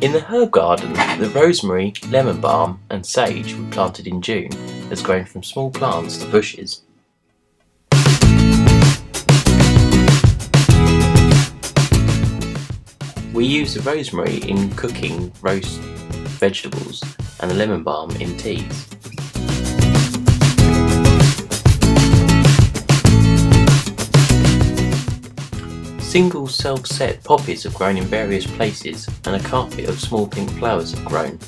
In the herb garden, the rosemary, lemon balm and sage we planted in June has grown from small plants to bushes. We use the rosemary in cooking roast vegetables and the lemon balm in teas. Single self-set poppies have grown in various places and a carpet of small pink flowers have grown.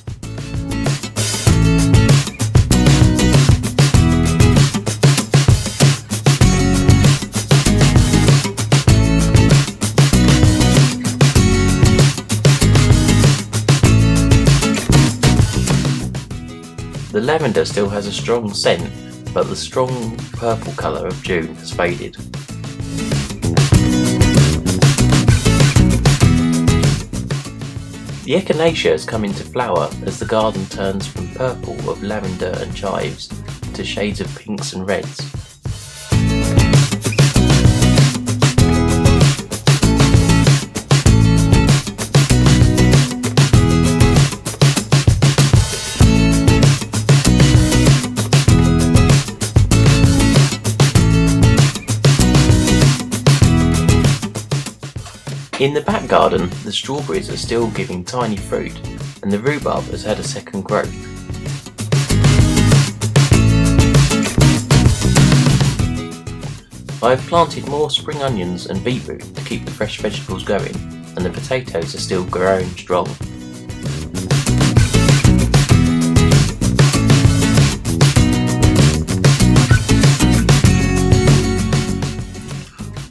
The lavender still has a strong scent, but the strong purple colour of June has faded. The echinacea has come into flower as the garden turns from purple of lavender and chives to shades of pinks and reds. In the back garden, the strawberries are still giving tiny fruit and the rhubarb has had a second growth. I have planted more spring onions and beetroot to keep the fresh vegetables going and the potatoes are still growing strong.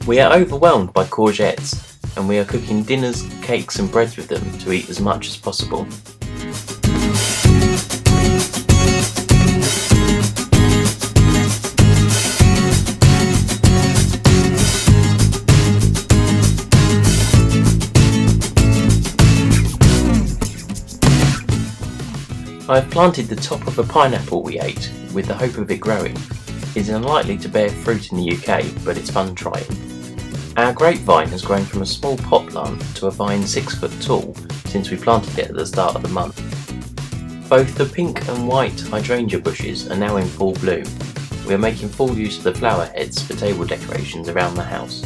We are overwhelmed by courgettes and we are cooking dinners, cakes and breads with them to eat as much as possible. I have planted the top of a pineapple we ate with the hope of it growing. It is unlikely to bear fruit in the UK, but it's fun trying. Our grapevine has grown from a small pot plant to a vine 6 foot tall since we planted it at the start of the month. Both the pink and white hydrangea bushes are now in full bloom. We are making full use of the flower heads for table decorations around the house.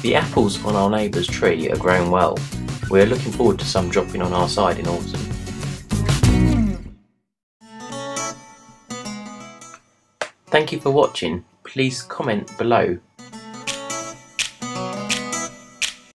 The apples on our neighbour's tree are growing well. We are looking forward to some dropping on our side in autumn. Thank you for watching. Please comment below